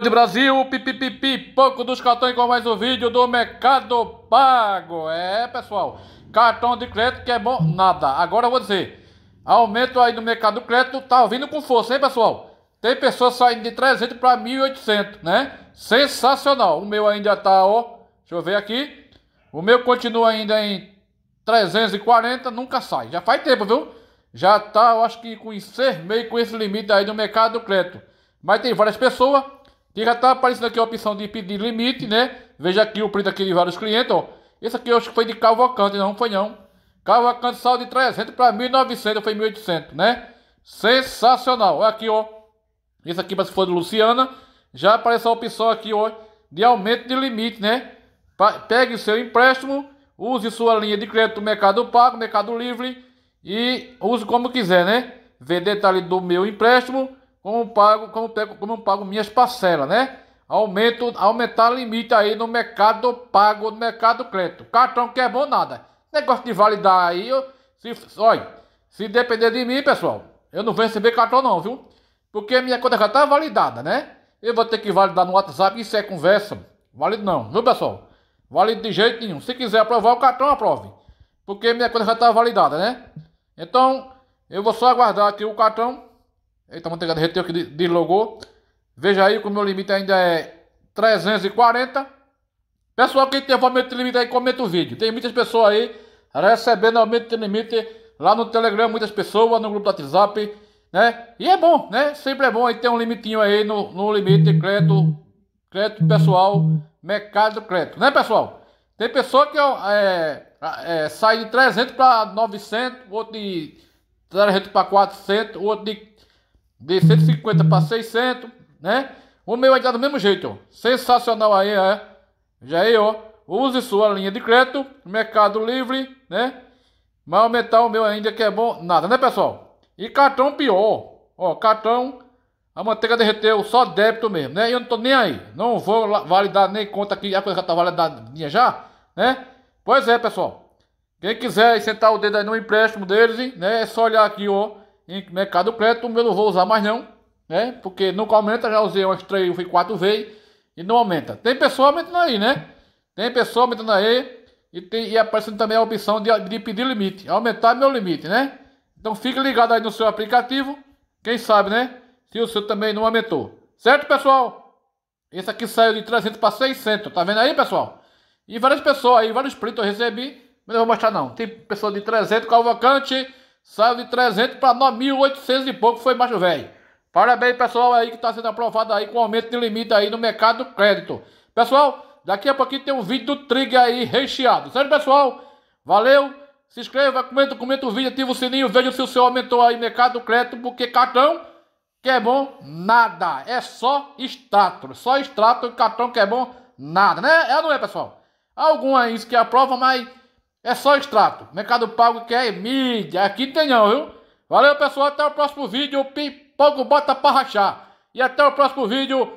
de Brasil, pipipipi, pouco dos cartões com mais um vídeo do Mercado Pago. É, pessoal, cartão de crédito que é bom, nada. Agora eu vou dizer, aumento aí no Mercado Crédito tá vindo com força, hein, pessoal? Tem pessoas saindo de 300 para 1.800, né? Sensacional. O meu ainda tá, ó, deixa eu ver aqui. O meu continua ainda em 340, nunca sai. Já faz tempo, viu? Já tá, eu acho que com seis meio com esse limite aí no Mercado Crédito. Mas tem várias pessoas que já está aparecendo aqui a opção de pedir limite, né? Veja aqui o print aqui de vários clientes, ó. Esse aqui eu acho que foi de Cavalcante, não foi não. Cavalcante saiu de 300 para 1.900, foi 1.800, né? Sensacional. Olha aqui, ó. Esse aqui, se for de Luciana, já apareceu a opção aqui, ó, de aumento de limite, né? Pegue seu empréstimo, use sua linha de crédito Mercado Pago, Mercado Livre e use como quiser, né? Vê detalhe do meu empréstimo como pago, como pego, como pago minhas parcelas, né? Aumento, aumentar limite aí no mercado pago, no mercado crédito. Cartão que é bom nada. Negócio de validar aí, eu, se, olha, se depender de mim, pessoal, eu não vou receber cartão não, viu? Porque minha conta já tá validada, né? Eu vou ter que validar no WhatsApp, isso é conversa. Válido não, viu pessoal? Válido de jeito nenhum. Se quiser aprovar o cartão, aprove. Porque minha conta já tá validada, né? Então, eu vou só aguardar aqui o cartão Eita, manteiga derreteu aqui, deslogou. Veja aí que o meu limite ainda é 340. Pessoal, quem tem aumento de limite aí, comenta o vídeo. Tem muitas pessoas aí recebendo aumento de limite lá no Telegram, muitas pessoas, no grupo do WhatsApp, né? E é bom, né? Sempre é bom aí ter um limitinho aí no, no limite crédito, crédito pessoal, mercado crédito, né, pessoal? Tem pessoa que é, é, sai de 300 para 900, outro de 300 para 400, outro de de 150 para 600, né? O meu ainda do mesmo jeito, ó. Sensacional aí, é. Já aí, ó. Use sua linha de crédito, Mercado Livre, né? Mas aumentar o meu ainda que é bom, nada, né, pessoal? E cartão pior, ó. Cartão, a manteiga derreteu, só débito mesmo, né? Eu não tô nem aí. Não vou validar nem conta aqui, a coisa já tá validadinha já, né? Pois é, pessoal. Quem quiser sentar o dedo aí no empréstimo deles, né? É só olhar aqui, ó em mercado crédito, eu não vou usar mais não, né? Porque nunca aumenta, já usei umas três, fui quatro vezes e não aumenta. Tem pessoa aumentando aí, né? Tem pessoa aumentando aí e, tem, e aparecendo também a opção de, de pedir limite, aumentar meu limite, né? Então fique ligado aí no seu aplicativo, quem sabe, né? Se o seu também não aumentou. Certo, pessoal? Esse aqui saiu de 300 para 600, tá vendo aí, pessoal? E várias pessoas aí, vários prints eu recebi, mas não vou mostrar não. Tem pessoa de 300, Calvacante Saiu de 300 para 9.800 e pouco, foi macho velho. Parabéns, pessoal, aí que está sendo aprovado aí com aumento de limite aí no mercado crédito. Pessoal, daqui a pouquinho tem um vídeo do Trigger aí recheado. Certo, pessoal? Valeu. Se inscreva, comenta, comenta o vídeo, ativa o sininho, veja se o seu aumentou aí mercado crédito, porque cartão que é bom, nada. É só extrato. Só extrato e cartão que é bom, nada, né? É ou não é, pessoal? Algum aí que aprova, mas é só extrato. Mercado Pago que é mídia. Aqui tem não, viu? Valeu, pessoal. Até o próximo vídeo. Pipoco bota pra rachar. E até o próximo vídeo.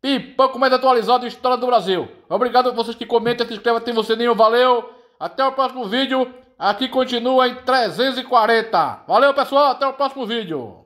Pipoco mais atualizado História do Brasil. Obrigado a vocês que comentam, se inscrevam, tem você nenhum. Valeu. Até o próximo vídeo. Aqui continua em 340. Valeu, pessoal. Até o próximo vídeo.